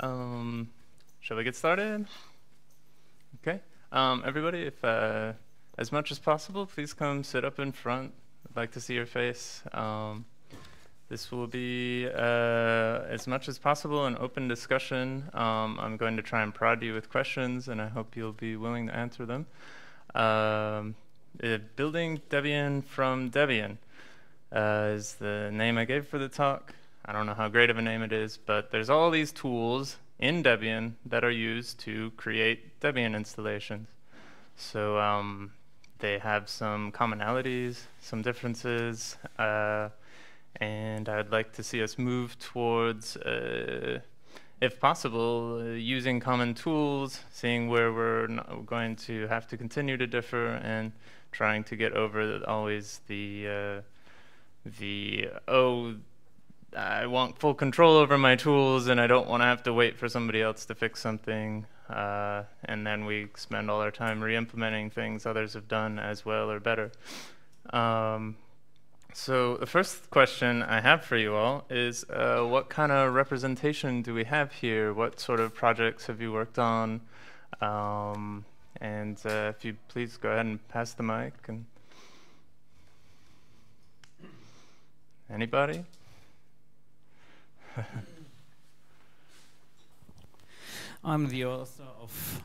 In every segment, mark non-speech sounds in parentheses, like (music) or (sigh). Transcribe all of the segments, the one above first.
Um, shall we get started? Okay. Um, everybody, if uh, as much as possible, please come sit up in front. I'd like to see your face. Um, this will be, uh, as much as possible, an open discussion. Um, I'm going to try and prod you with questions, and I hope you'll be willing to answer them. Um, uh, building Debian from Debian uh, is the name I gave for the talk. I don't know how great of a name it is, but there's all these tools in Debian that are used to create Debian installations. So um, they have some commonalities, some differences, uh, and I'd like to see us move towards, uh, if possible, uh, using common tools, seeing where we're going to have to continue to differ, and trying to get over always the uh, the oh I want full control over my tools and I don't want to have to wait for somebody else to fix something. Uh, and then we spend all our time re-implementing things others have done as well or better. Um, so the first question I have for you all is uh, what kind of representation do we have here? What sort of projects have you worked on? Um, and uh, if you please go ahead and pass the mic. and Anybody? (laughs) I'm the author of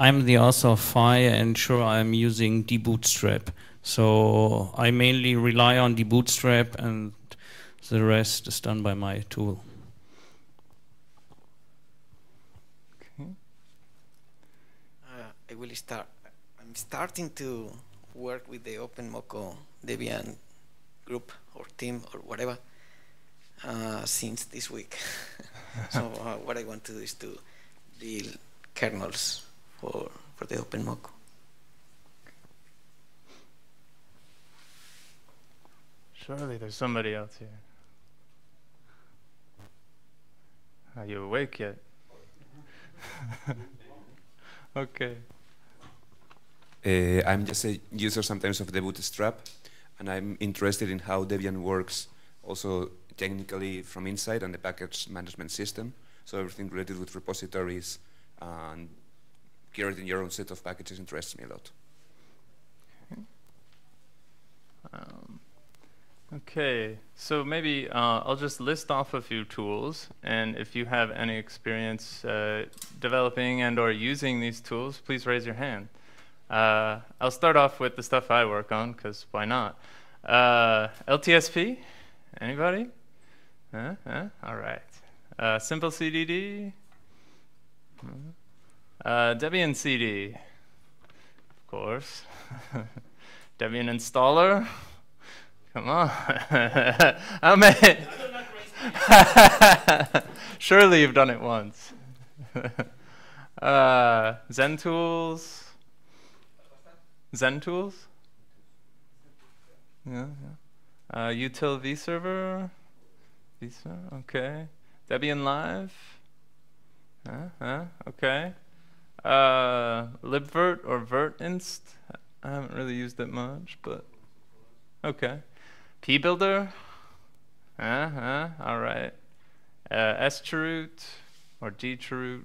I'm the author of FAI and sure I'm using debootstrap. So I mainly rely on debootstrap and the rest is done by my tool. Okay. Uh, I will start. I'm starting to work with the OpenMoko Debian group or team or whatever uh, since this week. (laughs) so uh, what I want to do is to build kernels for for the OpenMoko. Surely there's somebody else here. Are you awake yet? (laughs) okay. Uh, I'm just a user sometimes of debootstrap, and I'm interested in how Debian works also technically from inside and the package management system. So everything related with repositories and creating your own set of packages interests me a lot. Okay. Um, okay, so maybe uh, I'll just list off a few tools, and if you have any experience uh, developing and or using these tools, please raise your hand. Uh, I'll start off with the stuff I work on, because why not? Uh, LTSP, anybody? Huh? All right. Uh, simple CDD. Uh, Debian CD. Of course. (laughs) Debian installer. Come on. (laughs) How many? (laughs) Surely you've done it once. uh, XenTools. XenTools. Yeah, yeah. Uh, util vserver. Visa, okay. Debian Live. Huh, huh, okay. Uh, libvirt or virtinst. I haven't really used it much, but okay. pbuilder. Uh huh. All right. Uh, schroot or dchroot.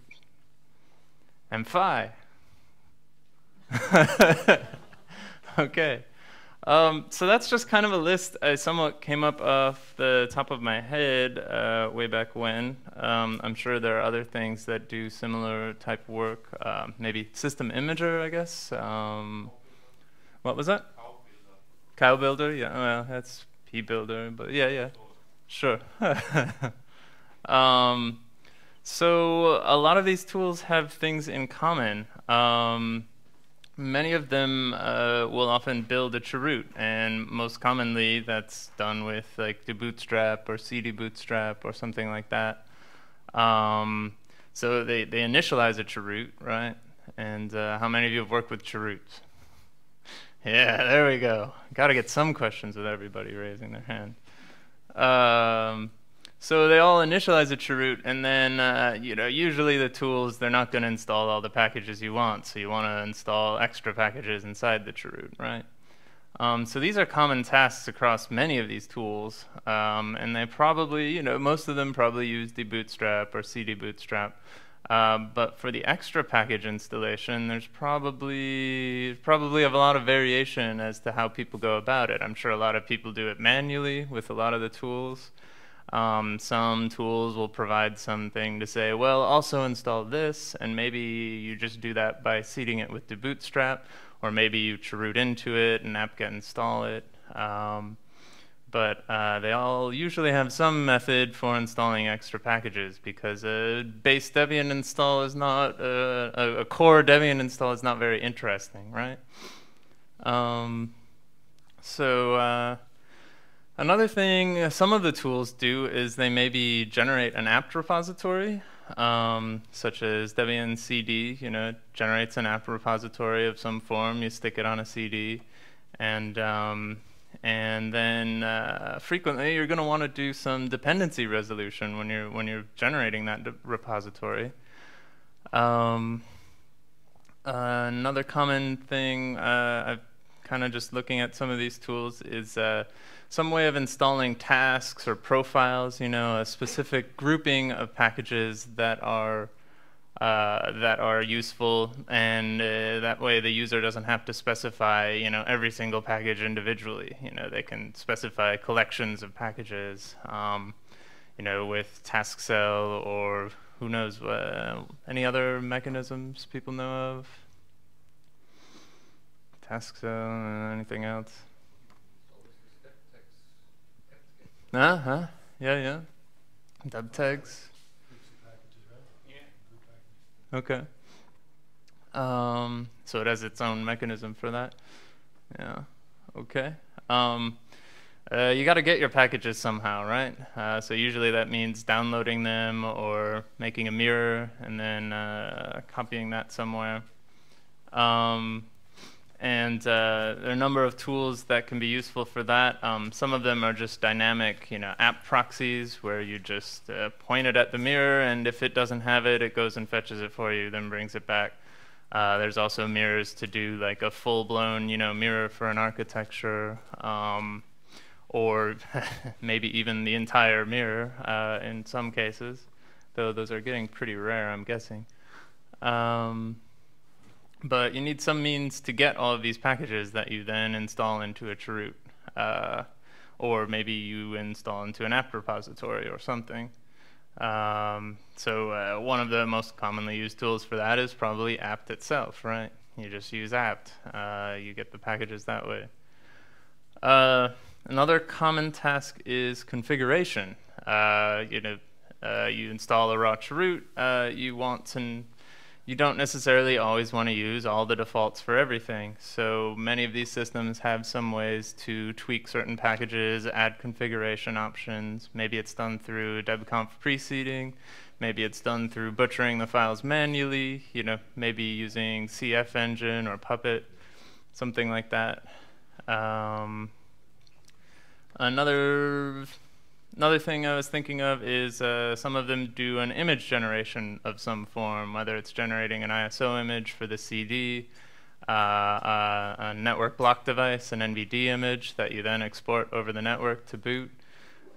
And FAI. okay. Um, so that's just kind of a list I somewhat came up off the top of my head uh, way back when. Um, I'm sure there are other things that do similar type work. Um, maybe System Imager, I guess. Um, what was that? cowbuilder. Yeah, well, that's pbuilder, but yeah, yeah, sure. (laughs) Um, so a lot of these tools have things in common. Um, Many of them uh, will often build a chroot, and most commonly that's done with like debootstrap or cdebootstrap or something like that. Um, so they, they initialize a chroot, right? And uh, how many of you have worked with chroots? (laughs) Yeah, there we go. Got to get some questions with everybody raising their hand. Um, so they all initialize a chroot, and then uh, you know usually the tools they're not going to install all the packages you want, so you want to install extra packages inside the chroot, right? Um, so these are common tasks across many of these tools, um, and they probably, you know, most of them probably use debootstrap or cdebootstrap. Uh, but for the extra package installation, there's probably probably a lot of variation as to how people go about it. I'm sure a lot of people do it manually with a lot of the tools. Um, some tools will provide something to say, well, also install this, and maybe you just do that by seeding it with debootstrap, or maybe you chroot into it and apt-get install it. Um, but uh, they all usually have some method for installing extra packages because a base Debian install is not, uh, a, a, core Debian install is not very interesting, right? Um, so uh, Another thing uh, some of the tools do is they maybe generate an apt repository, um, such as Debian CD, you know, generates an apt repository of some form, you stick it on a CD, and, um, and then uh, frequently you're going to want to do some dependency resolution when you're, when you're generating that repository. Um, uh, another common thing, uh, I've kind of just looking at some of these tools, is uh, some way of installing tasks or profiles, you know, a specific grouping of packages that are uh, that are useful, and uh, that way the user doesn't have to specify, you know, every single package individually. You know, they can specify collections of packages, um, you know, with tasksel or who knows, uh, any other mechanisms people know of? tasksel, anything else? Uh huh. Yeah, yeah. debtags. Okay. Um, so it has its own mechanism for that. Yeah. Okay. Um, uh, you got to get your packages somehow, right? Uh, so usually that means downloading them or making a mirror and then uh, copying that somewhere. Um, and uh, there are a number of tools that can be useful for that. Um, some of them are just dynamic, you know, apt proxies where you just uh, point it at the mirror, and if it doesn't have it, it goes and fetches it for you, then brings it back. Uh, there's also mirrors to do like a full-blown, you know, mirror for an architecture, um, or (laughs) maybe even the entire mirror uh, in some cases, though those are getting pretty rare, I'm guessing. Um, but you need some means to get all of these packages that you then install into a chroot. Uh, or maybe you install into an apt repository or something. Um, so uh, one of the most commonly used tools for that is probably apt itself, right? You just use apt. Uh, you get the packages that way. Uh, another common task is configuration. Uh, you know, uh, you install a raw chroot. you want to you don't necessarily always want to use all the defaults for everything. So many of these systems have some ways to tweak certain packages, add configuration options. Maybe it's done through debconf preseeding. Maybe it's done through butchering the files manually, you know, maybe using CFEngine or Puppet, something like that. Um, another Another thing I was thinking of is uh, some of them do an image generation of some form, whether it's generating an ISO image for the CD, uh, uh, a network block device, an NBD image that you then export over the network to boot,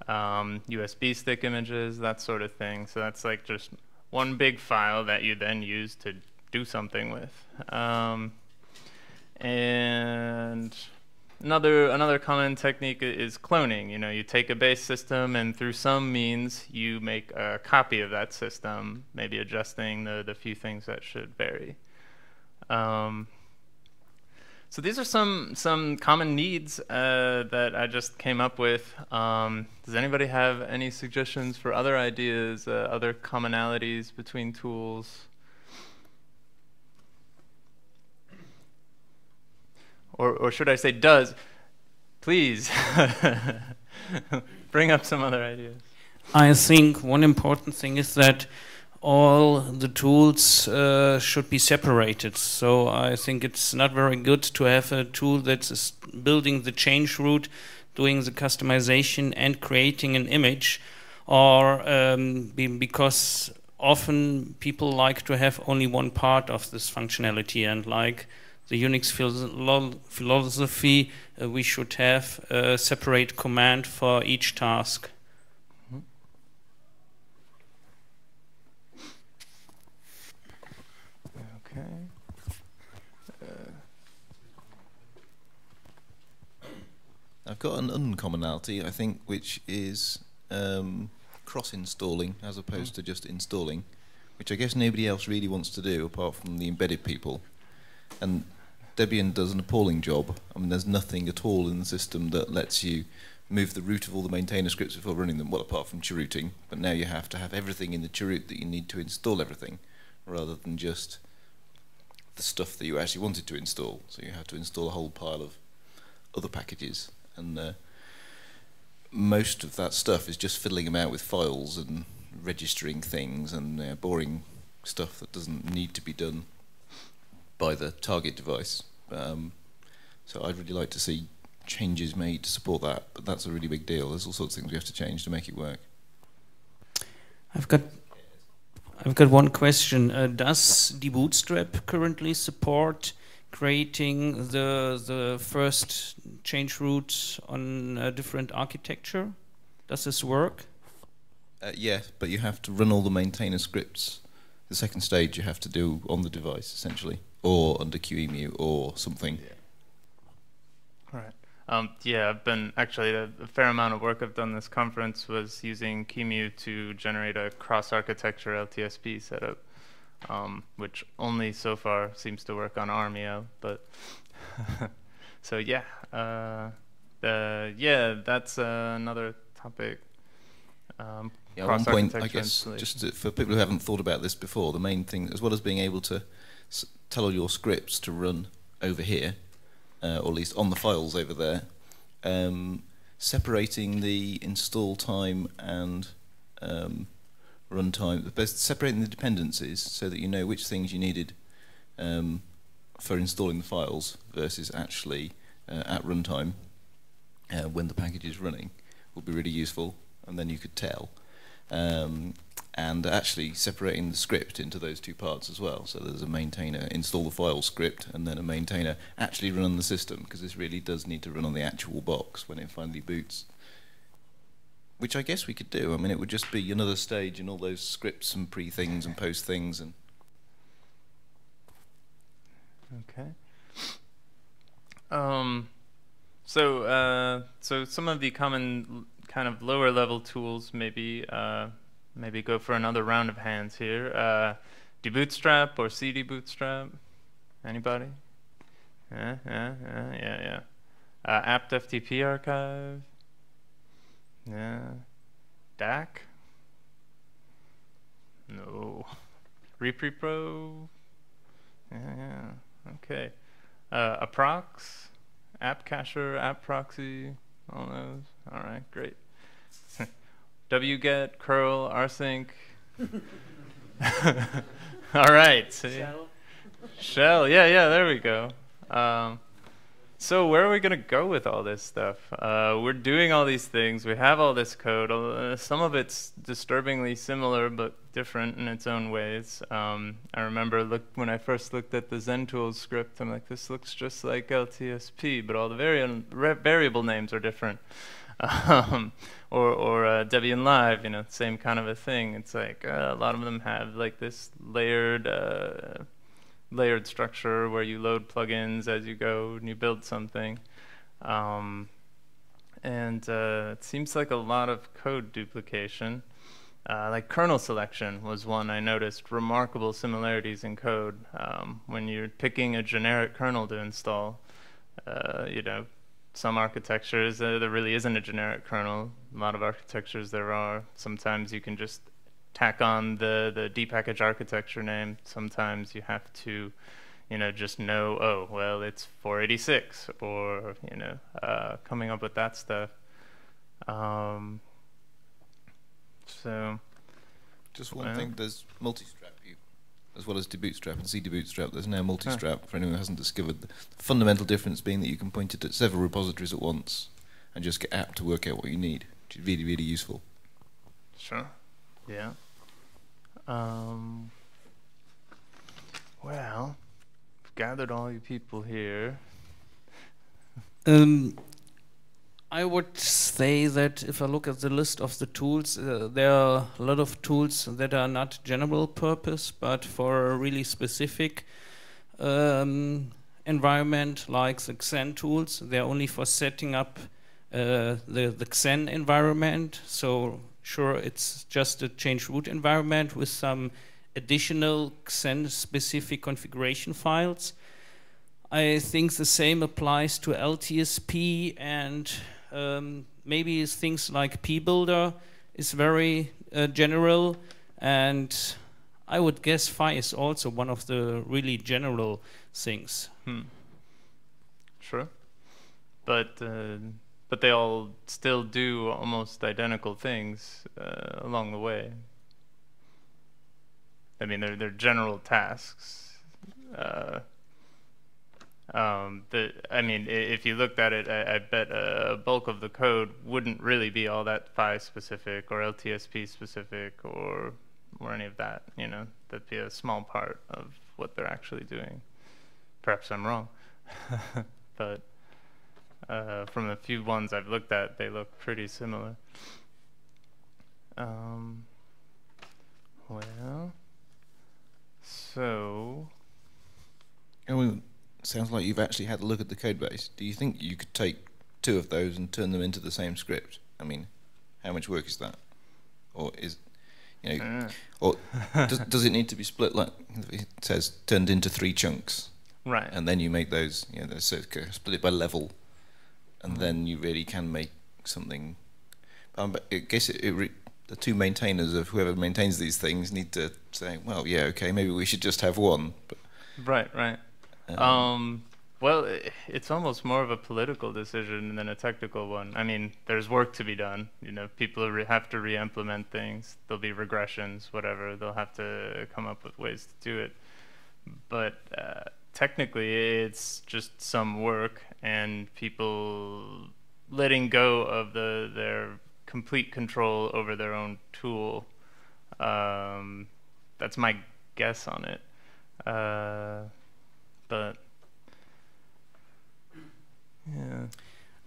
um, USB stick images, that sort of thing. So that's like just one big file that you then use to do something with. Um, and Another, another common technique is cloning. You know, you take a base system and through some means you make a copy of that system, maybe adjusting the, the few things that should vary. Um, so these are some, some common needs uh, that I just came up with. Um, does anybody have any suggestions for other ideas, uh, other commonalities between tools? Or, or should I say does, please (laughs) bring up some other ideas. I think one important thing is that all the tools uh, should be separated. So I think it's not very good to have a tool that's building the change root, doing the customization, and creating an image, or um, be because often people like to have only one part of this functionality and like the Unix philo philosophy, uh, we should have a separate command for each task. Okay. I've got an uncommonality, I think, which is um, cross-installing as opposed to just installing, which I guess nobody else really wants to do apart from the embedded people. And Debian does an appalling job. I mean, there's nothing at all in the system that lets you move the root of all the maintainer scripts before running them, well, apart from chrooting. But now you have to have everything in the chroot that you need to install everything, rather than just the stuff that you actually wanted to install. So you have to install a whole pile of other packages and uh, most of that stuff is just fiddling about with files and registering things and uh, boring stuff that doesn't need to be done by the target device. Um, so I'd really like to see changes made to support that, but that's a really big deal. There's all sorts of things we have to change to make it work. I've got I've got one question. Uh, does bootstrap currently support creating the the first change root on a different architecture? Does this work? Uh, yeah, but you have to run all the maintainer scripts. The second stage you have to do on the device essentially, or under QEMU or something. Yeah. All right. Um, yeah, I've been actually a, a, fair amount of work I've done this conference was using QEMU to generate a cross-architecture LTSP setup um, which only so far seems to work on armel. But (laughs) so yeah, uh, uh, yeah, that's uh, another topic. Um, yeah, one point, I guess, just to, for people who haven't thought about this before, the main thing, as well as being able to tell all your scripts to run over here, uh, or at least on the files over there, um, separating the install time and um, runtime, separating the dependencies so that you know which things you needed um, for installing the files versus actually uh, at runtime uh, when the package is running would be really useful, and then you could tell. Um, and actually separating the script into those two parts as well. So there's a maintainer install the file script, and then a maintainer actually run on the system, because this really does need to run on the actual box when it finally boots which I guess we could do. I mean, it would just be another stage in all those scripts and pre things and post things and. Okay. Um, so uh, so some of the common kind of lower level tools maybe uh, maybe go for another round of hands here. Uh, debootstrap or cdebootstrap? Anybody? Yeah, yeah, yeah, yeah, yeah. Uh, apt FTP archive. Yeah. dak? No. reprepro? Yeah, yeah. Okay. Uh, Approx? apt-cacher, App Proxy, all those. All right, great. Wget, curl, rsync. (laughs) all right. Shell. Shell. Yeah, yeah. There we go. Um, so where are we gonna go with all this stuff? Uh, we're doing all these things. We have all this code. Uh, some of it's disturbingly similar, but different in its own ways. Um, I remember look, when I first looked at the XenTools script, I'm like, this looks just like LTSP, but all the vari variable names are different. Um, or or uh, Debian Live, you know, same kind of a thing. It's like uh, a lot of them have like this layered uh, layered structure where you load plugins as you go and you build something. Um, and uh, it seems like a lot of code duplication. Uh, like kernel selection was one I noticed remarkable similarities in code. Um, when you're picking a generic kernel to install, uh, you know, some architectures uh, there really isn't a generic kernel. A lot of architectures there are. Sometimes you can just tack on the, the dpackage architecture name, sometimes you have to, you know, just know, oh, well, it's 486, or, you know, uh, coming up with that stuff. Um, so. Just one well, thing, there's multi-strap as well as debootstrap and cdebootstrap. There's now multi-strap huh. for anyone who hasn't discovered. The fundamental difference being that you can point it at several repositories at once and just get apt to work out what you need, which is really, really useful. Sure. Yeah. Um, well, we've gathered all you people here. Um, I would say that if I look at the list of the tools, uh, there are a lot of tools that are not general purpose, but for a really specific um, environment, like the Xen tools. They're only for setting up uh, the, the Xen environment. So, sure, it's just a change root environment with some additional Xen specific configuration files. I think the same applies to LTSP and um, maybe things like pbuilder is very uh, general and I would guess FAI is also one of the really general things. Hmm. Sure. But uh, but they all still do almost identical things uh, along the way. I mean, they're they're general tasks. Um, I mean, if you looked at it, I, I, bet a bulk of the code wouldn't really be all that FAI specific or LTSP specific or or any of that. You know, that'd be a small part of what they're actually doing. Perhaps I'm wrong, (laughs) but uh, from the few ones I've looked at, they look pretty similar. Um, well, so. And mean, sounds like you've actually had a look at the code base. Do you think you could take two of those and turn them into the same script? I mean, how much work is that? Or is you know, uh. or (laughs) does, does it need to be split like it says turned into three chunks? Right. And then you make those, you know, so split it by level, and mm. then you really can make something. Um, but I guess it, it re, the two maintainers of whoever maintains these things need to say, well, yeah, okay, maybe we should just have one. But, right, right. Um, um, well, it's almost more of a political decision than a technical one. I mean, there's work to be done. You know, people have to re-implement things. There'll be regressions, whatever. They'll have to come up with ways to do it. But uh, technically, it's just some work and people letting go of the their complete control over their own tool. Um, that's my guess on it. Uh, but yeah.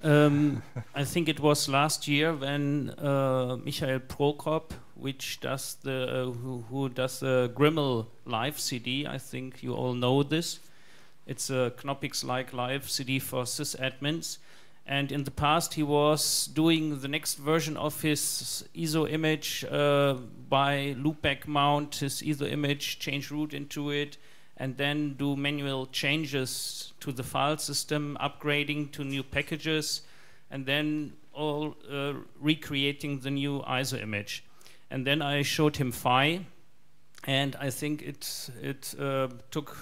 Um, I think it was last year when uh, Michael Prokop, which does the uh, who, who, does the Grml live CD. I think you all know this. It's a Knoppix-like live CD for sysadmins. And in the past, he was doing the next version of his ISO image uh, by loopback mount his ISO image, change root into it, and then do manual changes to the file system, upgrading to new packages, and then all uh, recreating the new ISO image. And then I showed him FAI, and I think it it uh, took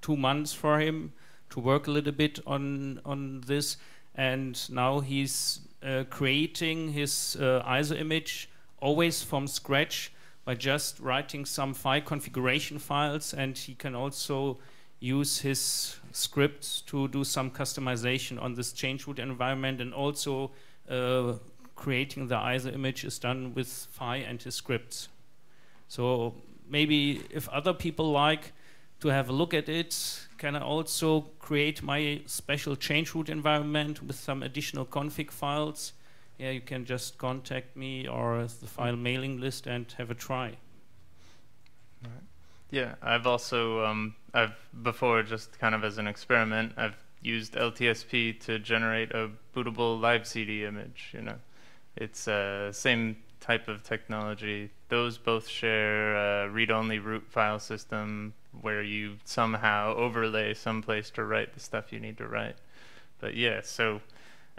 two months for him to work a little bit on on this, and now he's uh, creating his uh, ISO image always from scratch by just writing some FAI configuration files and he can also use his scripts to do some customization on this change root environment and also uh, creating the ISO image is done with FAI and his scripts. So maybe if other people like to have a look at it, can I also create my special change root environment with some additional config files yeah, you can just contact me or the FAI mailing list and have a try. Right. Yeah, I've also um, I've before just kind of as an experiment, I've used LTSP to generate a bootable live CD image. You know, it's uh, same type of technology. Those both share a read-only root file system where you somehow overlay some place to write the stuff you need to write. But yeah, so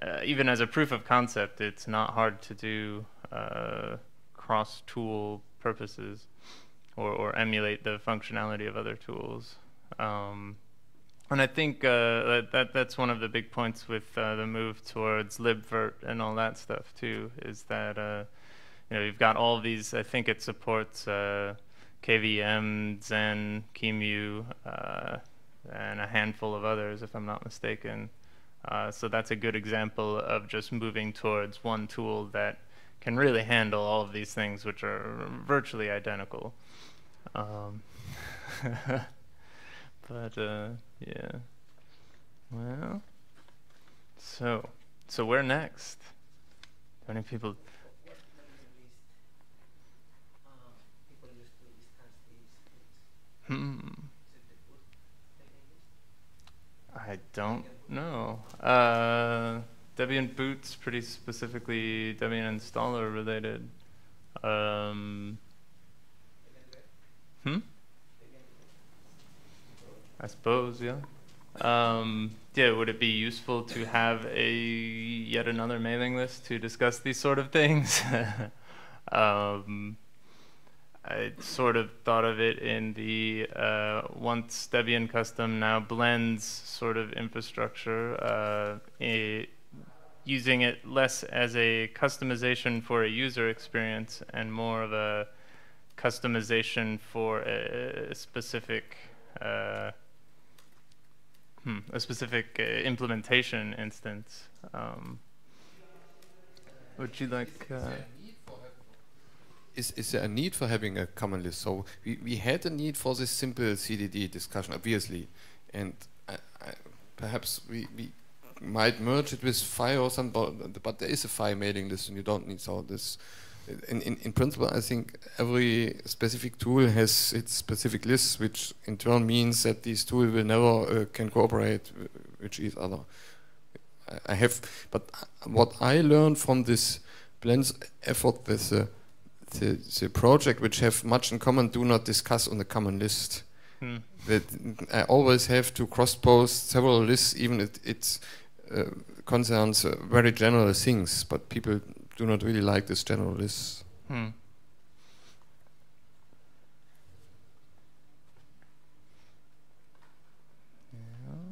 uh, even as a proof of concept, it's not hard to do uh, cross-tool purposes or, or emulate the functionality of other tools. Um, and I think uh, that, that that's one of the big points with uh, the move towards libvirt and all that stuff too. Is that uh, you know you've got all these. I think it supports uh, KVM, Xen, QEMU, and a handful of others, if I'm not mistaken. Uh, so that's a good example of just moving towards one tool that can really handle all of these things, which are virtually identical. Um, (laughs) but uh, yeah. Well, so so where next? How many people? Hmm. I don't know. Uh, Debian Boot's pretty specifically Debian installer related. Um, hmm? I suppose, yeah. Um, yeah, would it be useful to have a yet another mailing list to discuss these sort of things? (laughs) um, I sort of thought of it in the uh, once Debian custom now blends sort of infrastructure, uh, a, using it less as a customization for a user experience and more of a customization for a specific uh, hmm, a specific uh, implementation instance. Um, would you like? Is, is there a need for having a common list? So we, we had a need for this simple CDD discussion, obviously, and I, I, perhaps we, we might merge it with FAI or something, but there is a FAI mailing list and you don't need all this. In, in, in principle, I think every specific tool has its specific lists, which in turn means that these tools will never uh, can cooperate with each other. I have, but what I learned from this blends effort with the the, the project which have much in common do not discuss on the common list. Hmm. That I always have to cross post several lists, even it, it uh, concerns uh, very general things, but people do not really like this general list. Hmm.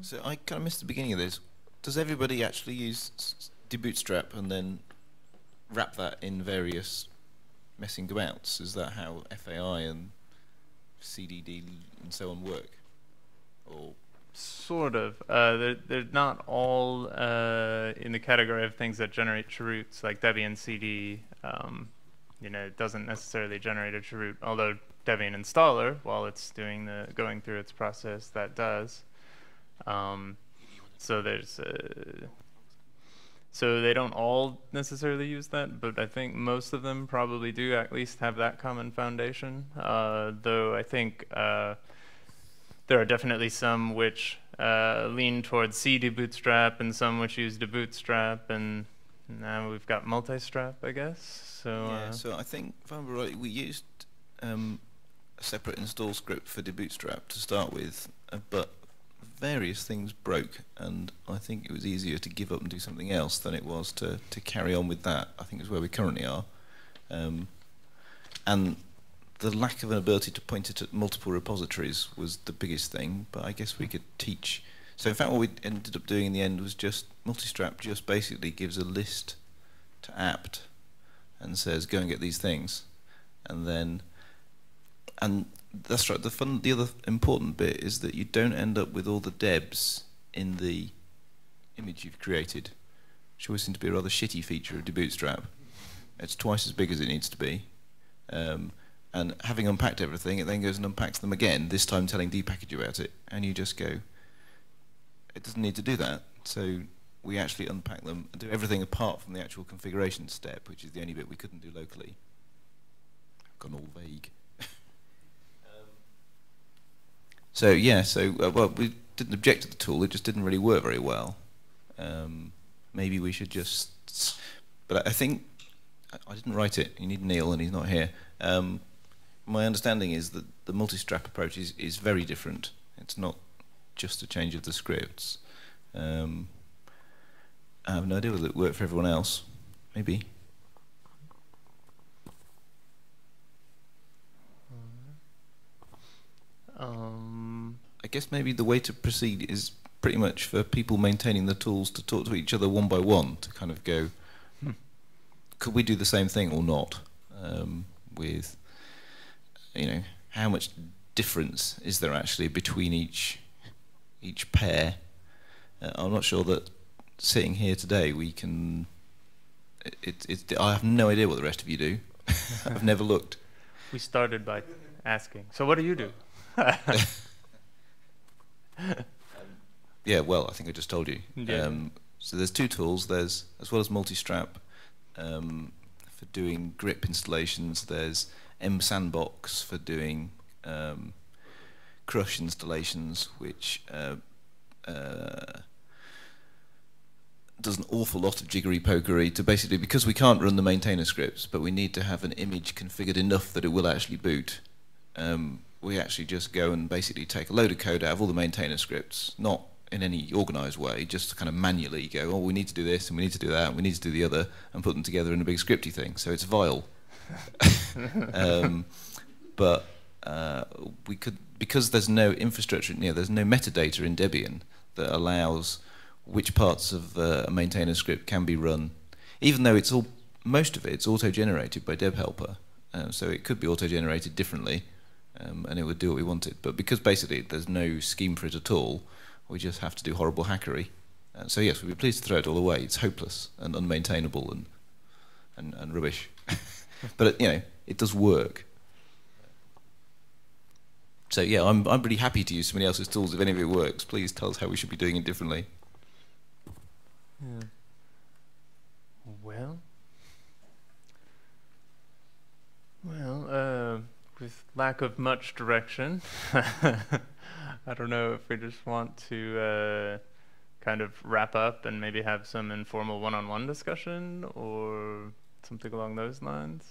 So I kind of missed the beginning of this. Does everybody actually use debootstrap and then wrap that in various messing abouts? Is that how FAI and CDD and so on work? Or sort of. Uh, they're they're not all uh, in the category of things that generate chroots like Debian CD. Um, you know, it doesn't necessarily generate a chroot, although Debian installer, while it's doing the going through its process, that does. Um, so there's uh, so they don't all necessarily use that, but I think most of them probably do at least have that common foundation. Uh, though I think uh, there are definitely some which uh, lean towards cdebootstrap and some which use debootstrap, and now we've got multi-strap, I guess. So yeah. Uh, so I think, if I remember right, we used um, a separate install script for debootstrap to start with, uh, but various things broke, and I think it was easier to give up and do something else than it was to, to carry on with that. I think is where we currently are. Um, and the lack of an ability to point it at multiple repositories was the biggest thing, but I guess we could teach. So in fact what we ended up doing in the end was just multistrap just basically gives a list to apt and says go and get these things. And then and that's right. The fun, the other important bit is that you don't end up with all the debs in the image you've created, which always seems to be a rather shitty feature of debootstrap. It's twice as big as it needs to be. Um, and having unpacked everything, it then goes and unpacks them again, this time telling dpackage about it. And you just go, it doesn't need to do that. So we actually unpack them and do everything apart from the actual configuration step, which is the only bit we couldn't do locally. I've gone all vague. So yeah, so uh, well, we didn't object to the tool. It just didn't really work very well. Um, maybe we should just. But I think I didn't write it. You need Neil, and he's not here. Um, my understanding is that the multi-strap approach is, is very different. It's not just a change of the scripts. Um, I have no idea whether it worked for everyone else. Maybe. Um, I guess maybe the way to proceed is pretty much for people maintaining the tools to talk to each other one by one to kind of go, hmm, could we do the same thing or not? Um, with, you know, how much difference is there actually between each each pair? Uh, I'm not sure that sitting here today we can. It, it, I have no idea what the rest of you do. (laughs) I've never looked. We started by asking. So what do you do? (laughs) (laughs) Yeah, well, I think I just told you. Yeah. Um, so there's two tools. There's as well as multi-strap um, for doing grip installations. There's emsandbox for doing um, crush installations, which uh, uh, does an awful lot of jiggery pokery to basically because we can't run the maintainer scripts, but we need to have an image configured enough that it will actually boot. Um, we actually just go and basically take a load of code out of all the maintainer scripts, not in any organized way, just kind of manually go, oh, we need to do this and we need to do that and we need to do the other and put them together in a big scripty thing. So it's vile. (laughs) um, but uh, we could, because there's no infrastructure, you know, there's no metadata in Debian that allows which parts of uh, a maintainer script can be run, even though it's all, most of it, it's auto-generated by DebHelper. Uh, so it could be auto-generated differently um, and it would do what we wanted. But because basically there's no scheme for it at all, we just have to do horrible hackery. Uh, so yes, we'd be pleased to throw it all away. It's hopeless and unmaintainable and and, and rubbish. (laughs) but it, you know, it does work. So yeah, I'm I'm pretty happy to use somebody else's tools if any of it works. Please tell us how we should be doing it differently. Yeah. Well. Well, uh, with lack of much direction, (laughs) I don't know if we just want to uh, kind of wrap up and maybe have some informal one-on-one discussion or something along those lines.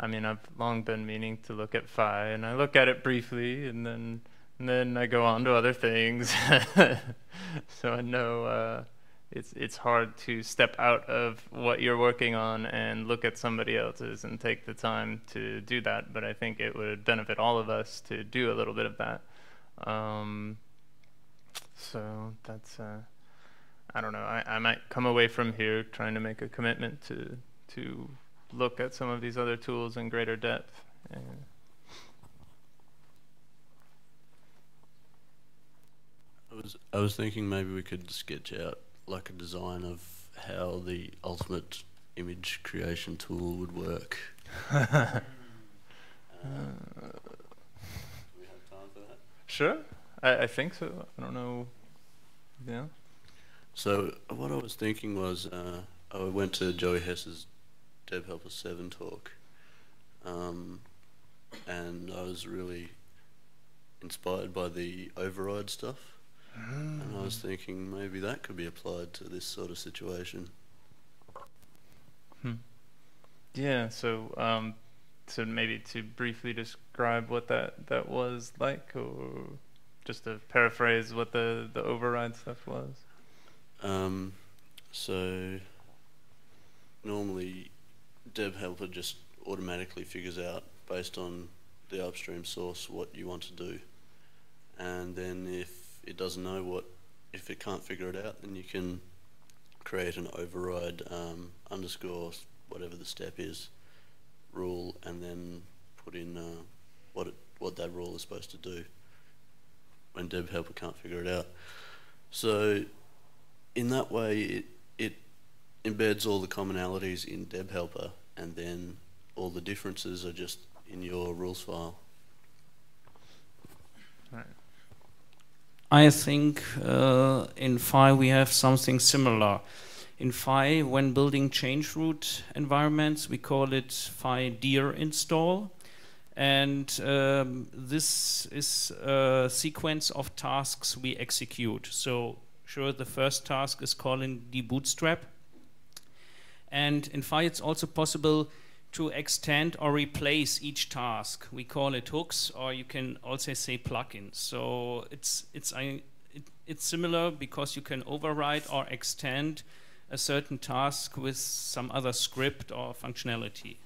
I mean, I've long been meaning to look at FAI, and I look at it briefly, and then and then I go on to other things. (laughs) so I know uh, it's it's hard to step out of what you're working on and look at somebody else's and take the time to do that. But I think it would benefit all of us to do a little bit of that. Um, so that's uh, I don't know. I, I might come away from here trying to make a commitment to to look at some of these other tools in greater depth. And I was I was thinking maybe we could sketch out like a design of how the ultimate image creation tool would work. Uh, do we have time for that? Sure, I, I think so. I don't know. Yeah. So what I was thinking was uh, I went to Joey Hess's DebHelper 7 talk um, and I was really inspired by the override stuff and I was thinking maybe that could be applied to this sort of situation. Hmm. Yeah. So, um, so maybe to briefly describe what that that was like, or just to paraphrase what the the override stuff was. Um, so normally Deb Helper just automatically figures out based on the upstream source what you want to do. And then if it doesn't know what, if it can't figure it out, then you can create an override um, underscore whatever the step is rule and then put in uh, what it, what that rule is supposed to do when Deb Helper can't figure it out. So in that way, it, it embeds all the commonalities in Deb Helper, and then all the differences are just in your rules file. Right. I think uh, in FAI we have something similar. In FAI, when building change root environments, we call it FAI dir install. And um, this is a sequence of tasks we execute. So, sure, the first task is calling debootstrap. And in FAI, it's also possible to extend or replace each task. We call it hooks, or you can also say plugins. So it's it's I, it, it's similar because you can override or extend a certain task with some other script or functionality.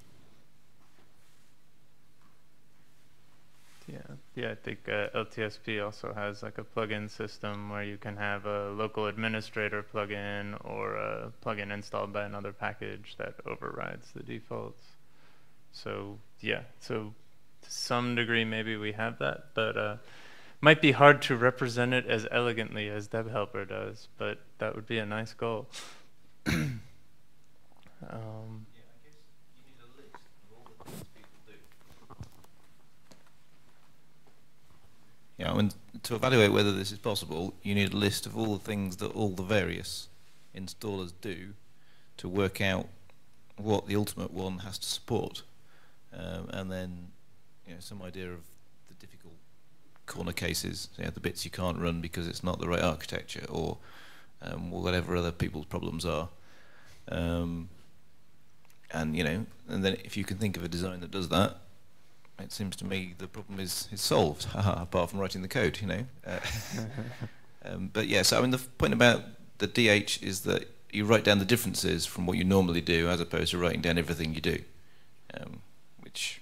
Yeah, yeah. I think uh, LTSP also has like a plugin system where you can have a local administrator plugin or a plugin installed by another package that overrides the defaults. So yeah, so to some degree maybe we have that, but uh, might be hard to represent it as elegantly as DebHelper does. But that would be a nice goal. (clears throat) um, Yeah, mean, to evaluate whether this is possible, you need a list of all the things that all the various installers do to work out what the ultimate one has to support, um, and then you know some idea of the difficult corner cases, you know, the bits you can't run because it's not the right architecture, or um, whatever other people's problems are. Um, and you know, and then if you can think of a design that does that, it seems to me the problem is is solved. (laughs) apart from writing the code, you know. Uh, (laughs) um, but yes, yeah, so, I mean the point about the DH is that you write down the differences from what you normally do, as opposed to writing down everything you do, um, which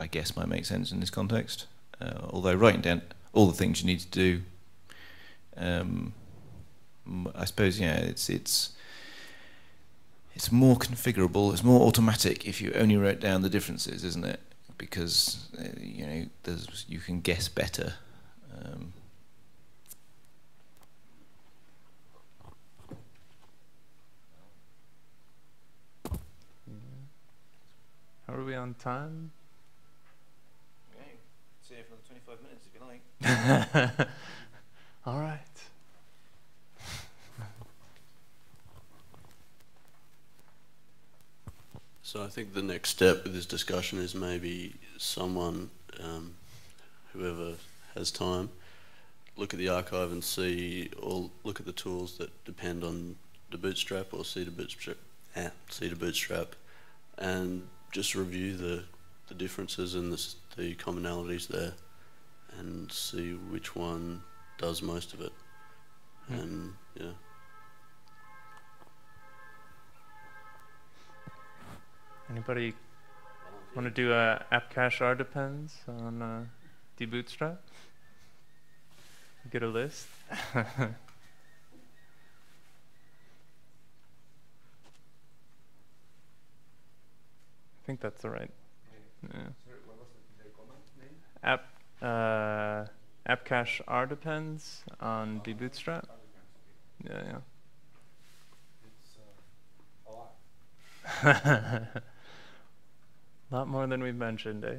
I guess might make sense in this context. Uh, although writing down all the things you need to do, um, I suppose yeah, it's it's it's more configurable, it's more automatic if you only write down the differences, isn't it? Because uh, you know you can guess better. Um, How are we on time? Okay, see you for another 25 minutes if you like. (laughs) All right. So I think the next step with this discussion is maybe someone, um, whoever has time, look at the archive and see, or look at the tools that depend on debootstrap or cdebootstrap, ah, cdebootstrap, and just review the, the differences and the, the commonalities there and see which one does most of it. Mm. And yeah. Anybody want to do a apt-cacher depends on uh, debootstrap? Get a list. (laughs) think that's the right. Yeah. App uh, apt-cacher depends on debootstrap. Yeah, yeah. It's uh, a lot. (laughs) more than we've mentioned, eh?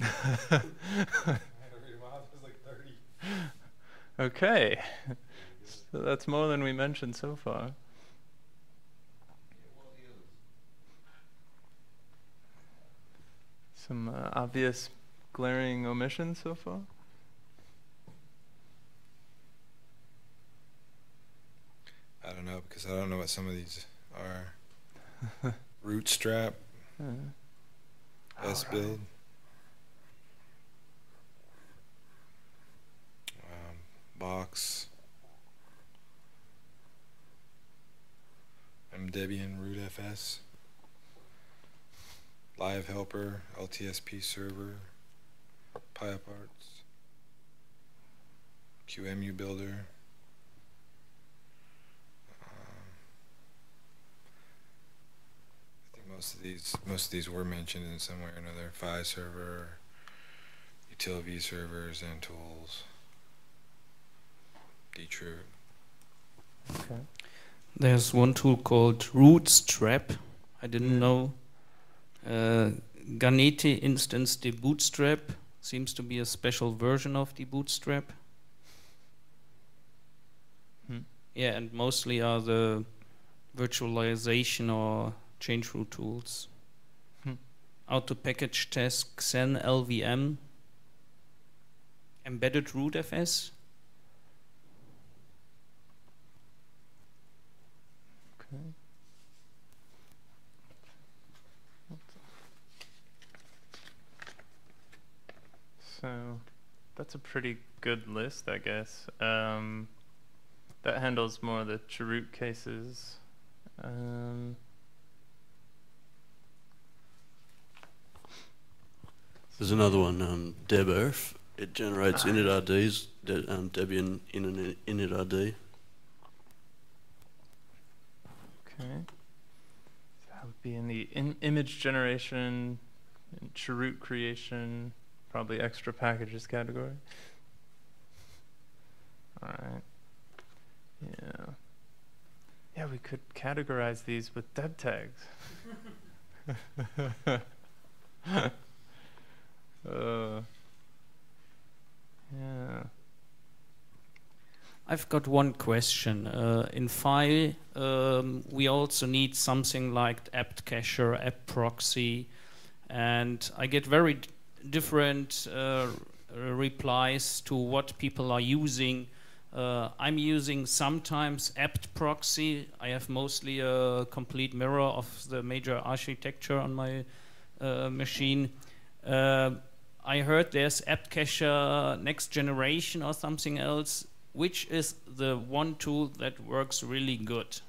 (laughs) (laughs) okay. So that's more than we mentioned so far. Some uh, obvious glaring omissions so far? I don't know because I don't know what some of these are. (laughs) Rootstrap, uh, S right. build, um, box. Emdebian rootfs, live helper, LTSP server, PyParts, QEMU builder. Um, I think most of these most of these were mentioned in some way or another. FAI server, utility servers, and tools. Dtrue. Okay. There's one tool called Rootstrap. I didn't know. Uh, Ganeti instance debootstrap seems to be a special version of debootstrap. Hmm. Yeah, and mostly are the virtualization or change root tools. Hmm. Auto package test Xen LVM, embedded rootfs. Okay. So that's a pretty good list, I guess. Um, that handles more of the chroot cases. Um, There's another one, um, debirf. It generates ah. initrds, de, um, Debian init Okay. That would be in the in image generation, chroot creation, probably extra packages category. All right. Yeah. Yeah, we could categorize these with debtags. (laughs) (laughs) uh, yeah. I've got one question. Uh, in FAI, um, we also need something like apt cacher, apt proxy, and I get very different uh, replies to what people are using. Uh, I'm using sometimes apt proxy. I have mostly a complete mirror of the major architecture on my uh, machine. Uh, I heard there's apt cacher next generation or something else which is the one tool that works really good?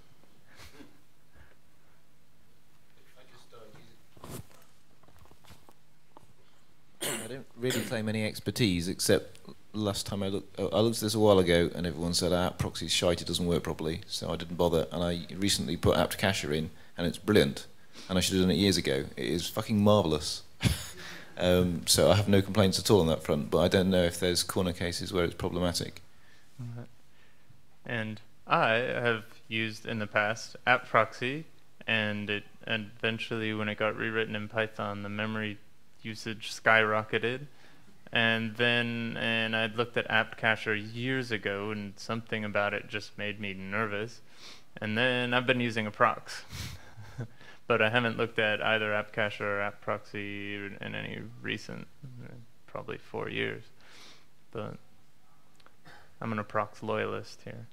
I don't really claim any expertise except last time I looked, I looked at this a while ago and everyone said ah, proxy's shite, it doesn't work properly, so I didn't bother. And I recently put apt cacher in and it's brilliant. And I should have done it years ago. It is fucking marvellous. (laughs) um, so I have no complaints at all on that front, but I don't know if there's corner cases where it's problematic. And I have used in the past apt proxy, and it and eventually when it got rewritten in Python, the memory usage skyrocketed. And then and I'd looked at apt cacher years ago, and something about it just made me nervous. And then I've been using approx. (laughs) but I haven't looked at either apt cacher or apt proxy in any recent, probably four years. But I'm an approx loyalist here.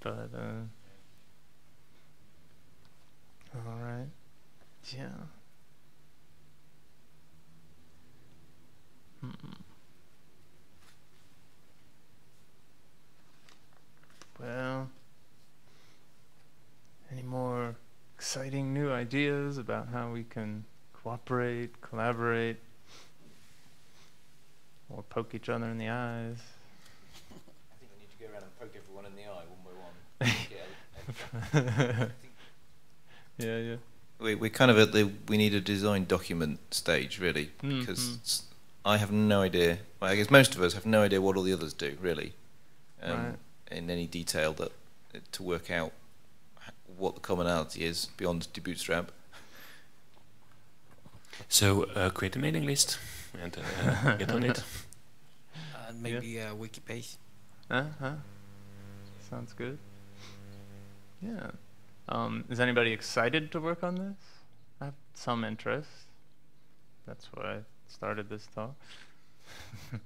But, uh, alright. Yeah. Hmm. Well, any more exciting new ideas about how we can cooperate, collaborate, or poke each other in the eyes? I think we need to go around and poke everyone in the eye one by one. (laughs) yeah, yeah. we, we're kind of at the we need a design document stage, really, because s- I have no idea. Well, I guess most of us have no idea what all the others do, really, um, Right. in any detail that to work out what the commonality is beyond debootstrap. So uh, create a mailing list and uh, (laughs) get on it. (laughs) And maybe a wiki page. Uh huh. Sounds good. Yeah. Um, is anybody excited to work on this? I have some interest. That's why I started this talk. (laughs)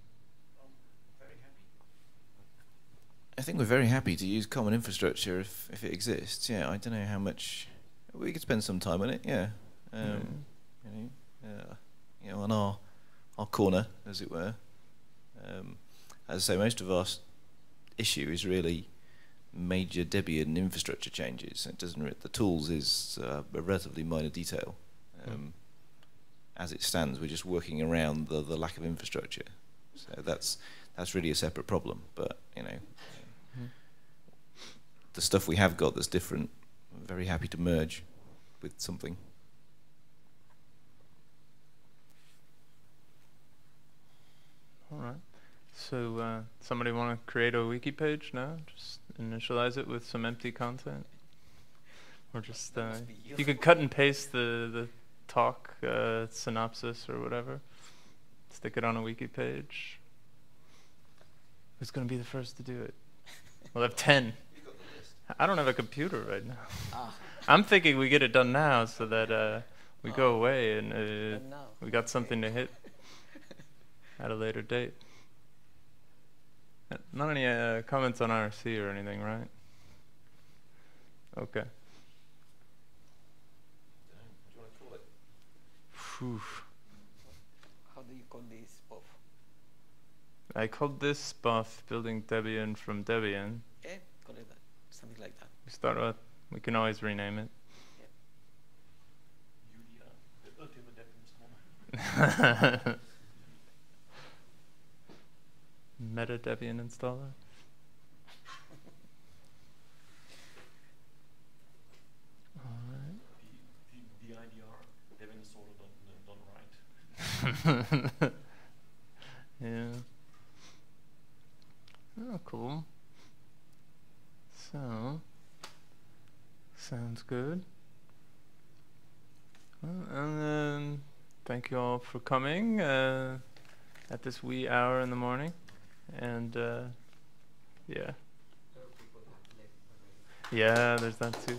I think we're very happy to use common infrastructure if, if it exists. Yeah, I don't know how much we could spend some time on it. Yeah, um, you know, uh, you know, on our our corner, as it were. Um, as I say, most of our issue is really major Debian infrastructure changes. It doesn't. The tools is uh, a relatively minor detail. Um, As it stands, we're just working around the, the lack of infrastructure. So that's that's really a separate problem. But you know, Mhm. the stuff we have got that's different, I'm very happy to merge with something. All right. So, uh, somebody want to create a wiki page now? Just initialize it with some empty content, or just uh, you could cut and paste the the talk uh, synopsis or whatever. Stick it on a wiki page. Who's gonna be the first to do it? (laughs) We'll have ten. I don't have a computer right now. Ah, (laughs) I'm thinking we get it done now so that uh, we go Oh. away and uh, we got something to hit at a later date. Not any uh, comments on RC or anything, right? Okay. Phew. How do you call this BoF? I called this BoF building Debian from Debian. Yeah, call it that. Something like that. We start with, we can always rename it. (laughs) Meta Debian installer. Yeah. Oh, cool. So, Sounds good. Well, and thank you all for coming uh, at this wee hour in the morning. And uh, yeah. Yeah, there's that too.